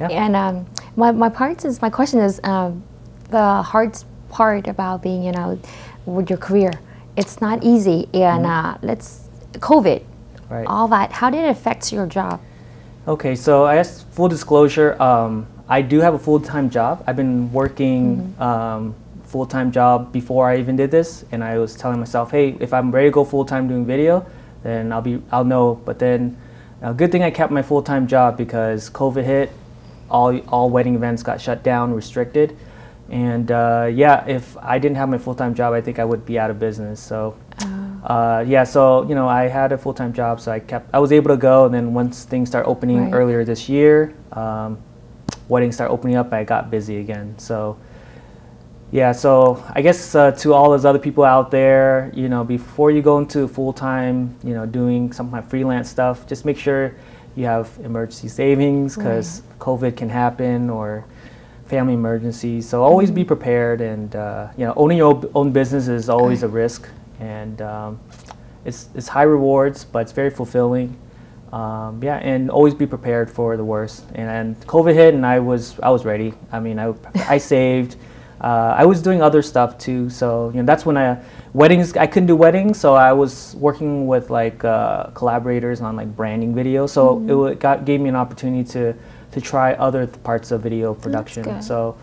Yeah. And um, my, my part is my question is um, the hard part about being you know with your career. It's not easy, and uh, let's COVID. Right. all that. How did it affect your job? Okay, so I guess full disclosure, um, I do have a full time job. I've been working um, full time job before I even did this, and I was telling myself, hey, if I'm ready to go full time doing video, then I'll be I'll know. But then, a good thing I kept my full time job because COVID hit, all all wedding events got shut down, restricted, and uh, yeah, if I didn't have my full time job, I think I would be out of business. So. Uh, yeah, so you know, I had a full time job, so I kept. I was able to go, and then once things start opening Right. earlier this year, um, weddings start opening up. I got busy again. So yeah, so I guess uh, to all those other people out there, you know, before you go into full time, you know, doing some of my freelance stuff, just make sure you have emergency savings because COVID can happen or family emergencies. So always be prepared, and uh, you know, owning your own- own business is always a risk, and um, it's it's high rewards, but it's very fulfilling. Um, yeah, and always be prepared for the worst. And, and COVID hit, and I was I was ready. I mean, I I saved. Uh, I was doing other stuff too, so you know that's when I weddings. I couldn't do weddings, so I was working with like uh, collaborators on like branding videos. So it wa- got gave me an opportunity to to try other th- parts of video production. So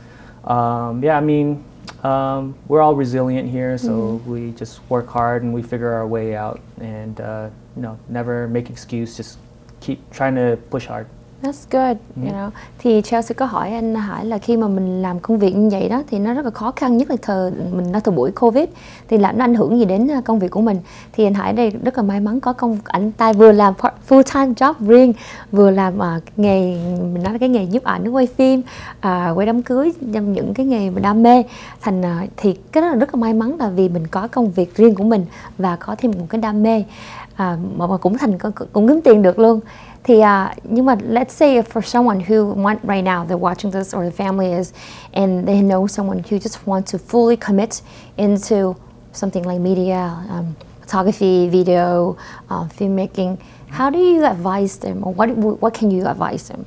um, yeah, I mean um, we're all resilient here, so we just work hard and we figure our way out, and uh, you know never make excuse. Just keep trying to push hard. That's good, you know. Thì Chelsea có hỏi anh Hải là khi mà mình làm công việc như vậy đó thì nó rất là khó khăn nhất là thời mình nói thời buổi Covid thì là nó ảnh hưởng gì đến uh, công việc của mình. Thì anh Hải đây rất là may mắn có công anh ta vừa làm part- full time job riêng, vừa làm uh, nghề mình nói là cái nghề giúp ảnh quay phim, uh, quay đám cưới, trong những cái nghề mà đam mê. Thành uh, thì cái đó là rất là may mắn là vì mình có công việc riêng của mình và có thêm một cái đam mê à, mà, mà cũng thành cũng kiếm tiền được luôn thì à, nhưng mà let's say if for someone who want right now they're watching this or the family is and they know someone who just want to fully commit into something like media um, photography video uh, filmmaking how do you advise them or what what can you advise them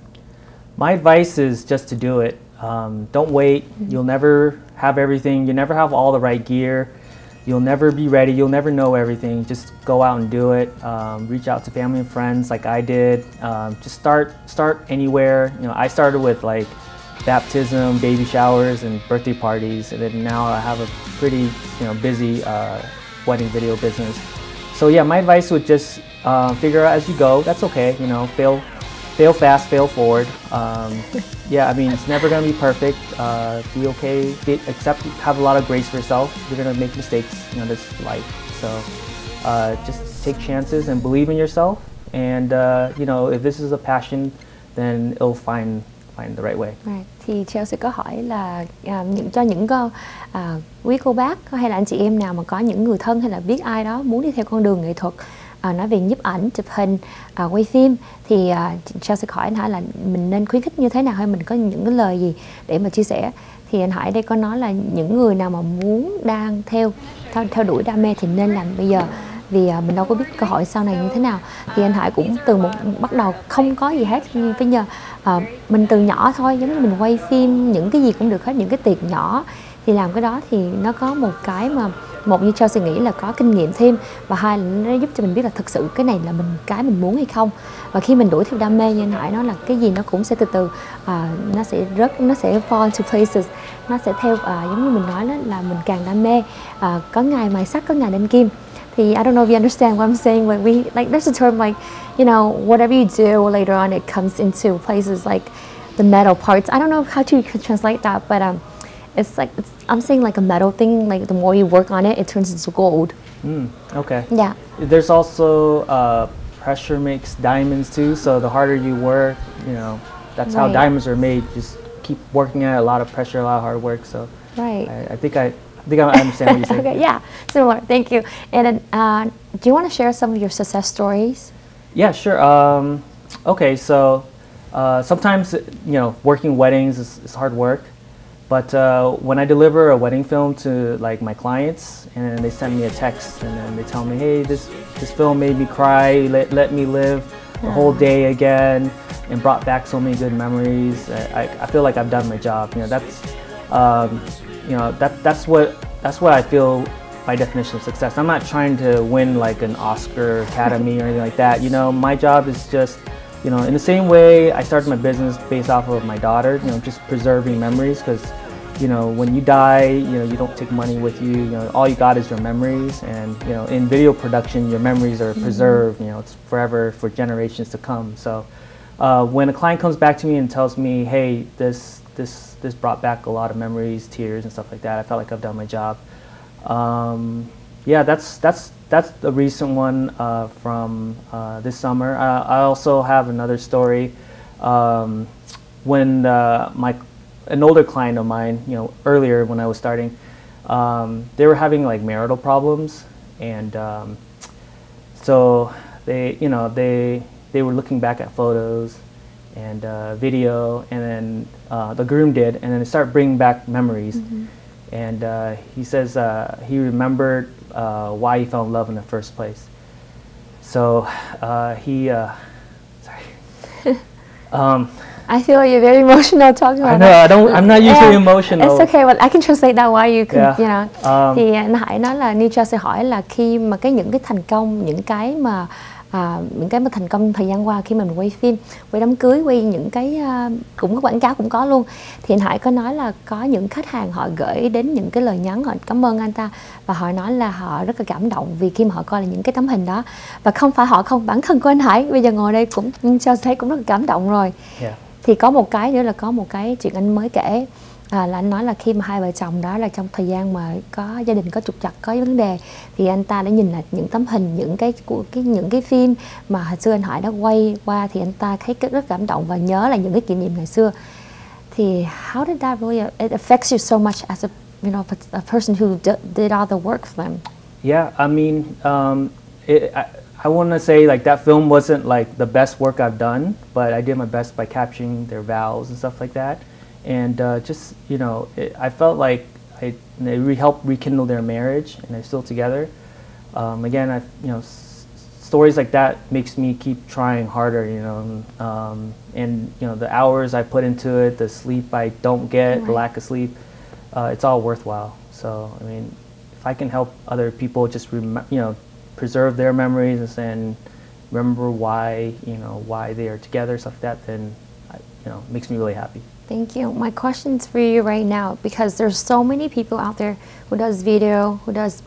My advice is just to do it. Um, don't wait. You'll never have everything. You never have all the right gear. You'll never be ready. You'll never know everything. Just go out and do it. Um, reach out to family and friends like I did. Um, just start start anywhere. You know, I started with like baptism, baby showers, and birthday parties, and then now I have a pretty you know busy uh, wedding video business. So yeah, my advice would just uh, figure out as you go. That's okay. You know, fail, fail fast, fail forward. Um, yeah, I mean it's never gonna be perfect. Uh, be okay. Be, accept. Have a lot of grace for yourself. You're gonna make mistakes. You know, this life. So uh, just take chances and believe in yourself. And uh, you know, if this is a passion, then it'll find find the right way. Right. Thì Chelsea có hỏi là những cho những à, quý cô bác hay là anh chị em nào mà có những người thân hay là biết ai đó muốn đi theo con đường nghệ thuật à, nói về nhiếp ảnh, chụp hình, à, quay phim thì ờ, à, Chelsea hỏi anh Hải là mình nên khuyến khích như thế nào hay mình có những cái lời gì để mà chia sẻ. Thì anh Hải đây có nói là những người nào mà muốn đang theo theo, theo đuổi đam mê thì nên làm bây giờ. Vì mình đâu có biết cơ hội sau này như thế nào. Thì anh Hải cũng từ một bắt đầu không có gì hết nhưng bây giờ. À, mình từ nhỏ thôi giống như mình quay phim những cái gì cũng được hết những cái tiệc nhỏ thì làm cái đó thì nó có một cái mà một như Chelsea nghĩ là có kinh nghiệm thêm và hai là nó giúp cho mình biết là thực sự cái này là mình cái mình muốn hay không. Và khi mình đuổi theo đam mê như anh hỏi nó là cái gì nó cũng sẽ từ từ à, nó sẽ rất nó sẽ fall to places nó sẽ theo à, giống như mình nói đó là mình càng đam mê à, có ngày mài sắt có ngày đan kim. Thì I don't know if you understand what I'm saying when we like there's a term like you know whatever you do later on it comes into places like the metal parts. I don't know how to translate that but um it's like it's, I'm saying like a metal thing like the more you work on it it turns into gold Mm, okay. yeah There's also uh, pressure makes diamonds too. So the harder you work, you know, that's how diamonds are made. Just keep working at it, a lot of pressure, a lot of hard work. So right I, I think I, I think I understand what you're saying. okay yeah similar thank you and uh, do you want to share some of your success stories Yeah, sure. Um, okay, so uh, sometimes you know working weddings is, is hard work, but uh, when I deliver a wedding film to like my clients and they send me a text and then they tell me, hey, this this film made me cry, let, let me live. the whole day again and brought back so many good memories. I, I, I feel like I've done my job. You know, that's um, you know that that's what that's what I feel by definition of success. I'm not trying to win like an Oscar Academy or anything like that. You know, my job is just you know in the same way I started my business based off of my daughter. You know, just preserving memories because you know, when you die, you know, you don't take money with you. You know, all you got is your memories, and you know, in video production, your memories are mm-hmm. preserved. You know, it's forever for generations to come. So, uh, when a client comes back to me and tells me, "Hey, this this this brought back a lot of memories, tears, and stuff like that," I felt like I've done my job. Um, yeah, that's that's that's the recent one uh, from uh, this summer. Uh, I also have another story. Um, when uh, my an older client of mine, you know, earlier when I was starting, um, they were having like marital problems, and um, so they, you know, they they were looking back at photos and uh, video, and then uh, the groom did, and then they started bringing back memories. Mm-hmm. And uh, he says uh, he remembered uh, why he fell in love in the first place. So uh, he, sorry. um, I feel you're very emotional talking about I know, that. I don't, I'm not usually yeah, emotional. It's okay, but I can translate that why you can, yeah. you know. Um, thì anh Hải nói là Nietzsche sẽ hỏi là khi mà cái những cái thành công, những cái mà à, những cái mà thành công thời gian qua khi mình quay phim quay đám cưới quay những cái à, cũng có quảng cáo cũng có luôn. Thì anh Hải có nói là có những khách hàng họ gửi đến những cái lời nhắn họ cảm ơn anh ta và họ nói là họ rất là cảm động vì khi mà họ coi là những cái tấm hình đó. Và không phải họ không bản thân của anh Hải bây giờ ngồi đây cũng cho thấy cũng rất là cảm động rồi. Yeah thì có một cái nữa là có một cái chuyện anh mới kể à, là anh nói là khi mà hai vợ chồng đó là trong thời gian mà có gia đình có trục trặc có vấn đề thì anh ta đã nhìn là những tấm hình những cái của cái những cái phim mà hồi xưa anh hỏi đã quay qua thì anh ta thấy rất cảm động và nhớ là những cái kỷ niệm ngày xưa thì how did that really it affects you so much as a you know a person who did all the work for them yeah I mean um, it, I, I want to say like that film wasn't like the best work I've done, but I did my best by capturing their vows and stuff like that. And uh, just you know, it, I felt like I it re- helped rekindle their marriage, and they're still together. Um, again, I you know s- stories like that makes me keep trying harder. You know, um, and you know the hours I put into it, the sleep I don't get, right. the lack of sleep, uh, it's all worthwhile. So I mean, if I can help other people just rem- you know preserve their memories and remember why you know why they are together stuff like that then you know makes me really happy thank you my question's for you right now because there's so many people out there who does video who does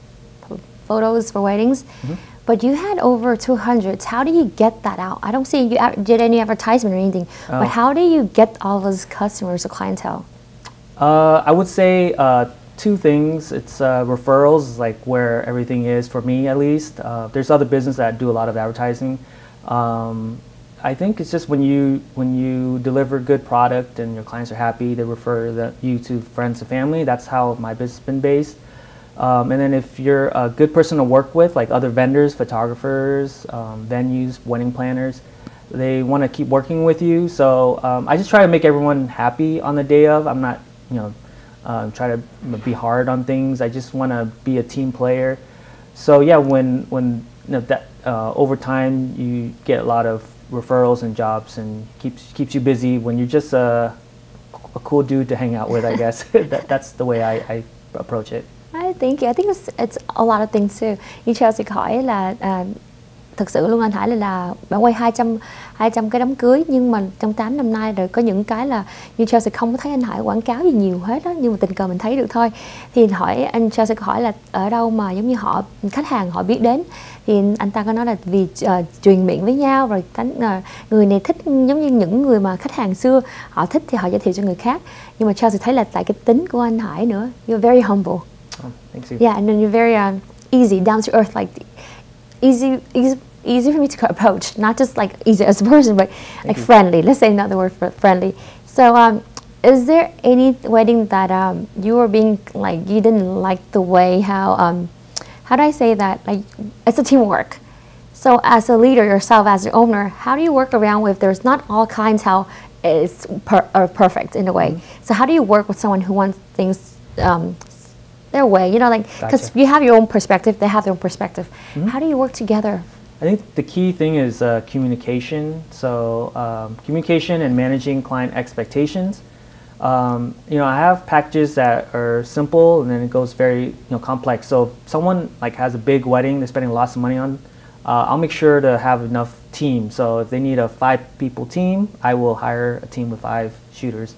photos for weddings mm-hmm. but you had over 200 how do you get that out i don't see you did any advertisement or anything oh. but how do you get all those customers or clientele uh, i would say uh, two things. It's uh, referrals, like where everything is for me at least. Uh, there's other businesses that do a lot of advertising. Um, I think it's just when you when you deliver good product and your clients are happy, they refer the, you to friends and family. That's how my business has been based. Um, and then if you're a good person to work with, like other vendors, photographers, um, venues, wedding planners, they want to keep working with you. So um, I just try to make everyone happy on the day of. I'm not, you know, um, try to be hard on things. I just want to be a team player. So yeah, when when you know, that uh, over time you get a lot of referrals and jobs and keeps keeps you busy when you're just a, a cool dude to hang out with. I guess that that's the way I, I approach it. I think I think it's, it's a lot of things too. Như Chelsea hỏi là uh, thực sự luôn anh Hải là, là bạn quay 200 200 cái đám cưới nhưng mà trong 8 năm nay rồi có những cái là như Chelsea không có thấy anh Hải quảng cáo gì nhiều hết á nhưng mà tình cờ mình thấy được thôi. Thì hỏi anh Chelsea hỏi là ở đâu mà giống như họ khách hàng họ biết đến. Thì anh ta có nói là vì uh, truyền miệng với nhau rồi tánh uh, người này thích giống như những người mà khách hàng xưa họ thích thì họ giới thiệu cho người khác. Nhưng mà Chelsea thấy là tại cái tính của anh Hải nữa you're very humble. Oh, thank you. yeah and then you're very um, easy down to earth like easy easy easy for me to approach, not just like easy as a person, but Thank like you. friendly. Let's say another word for friendly. So, um, is there any wedding that um, you were being like you didn't like the way how um, how do I say that? Like it's a teamwork. So, as a leader yourself, as an owner, how do you work around with there's not all kinds how it's per, perfect in a way. Mm-hmm. So, how do you work with someone who wants things um, their way? You know, like because gotcha. you have your own perspective, they have their own perspective. Mm-hmm. How do you work together I think the key thing is uh, communication. So um, communication and managing client expectations. Um, you know, I have packages that are simple and then it goes very you know complex. So if someone like has a big wedding they're spending lots of money on, uh, I'll make sure to have enough team. So if they need a five people team, I will hire a team with five shooters.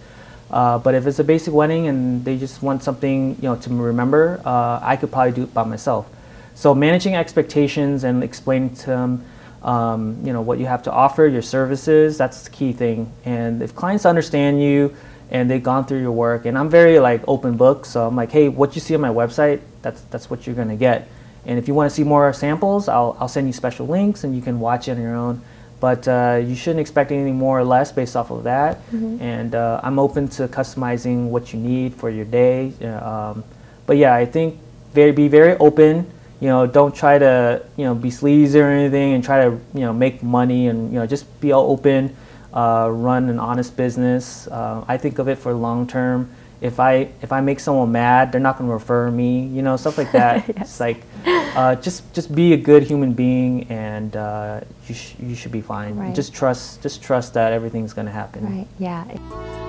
Uh, but if it's a basic wedding and they just want something you know to remember, uh, I could probably do it by myself. So managing expectations and explaining to them, um, you know, what you have to offer, your services, that's the key thing. And if clients understand you and they've gone through your work, and I'm very like open book, so I'm like, hey, what you see on my website, that's that's what you're gonna get. And if you want to see more samples, I'll, I'll send you special links and you can watch it on your own. But uh, you shouldn't expect anything more or less based off of that. Mm-hmm. And uh, I'm open to customizing what you need for your day. Um, but yeah, I think very be very open you know, don't try to, you know, be sleazy or anything and try to, you know, make money and, you know, just be all open, uh, run an honest business. Uh, I think of it for long term. If I if I make someone mad, they're not going to refer me, you know, stuff like that. yes. It's like, uh, just just be a good human being, and uh, you sh- you should be fine. Right. Just trust just trust that everything's going to happen. Right. Yeah.